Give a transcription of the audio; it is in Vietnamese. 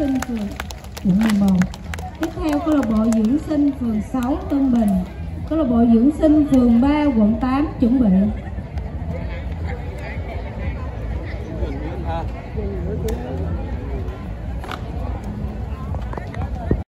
sinh phường quận 11 tiếp theo câu lạc bộ dưỡng sinh phường 6 Tân Bình câu lạc bộ dưỡng sinh phường 3 quận 8 chuẩn bị Thank you.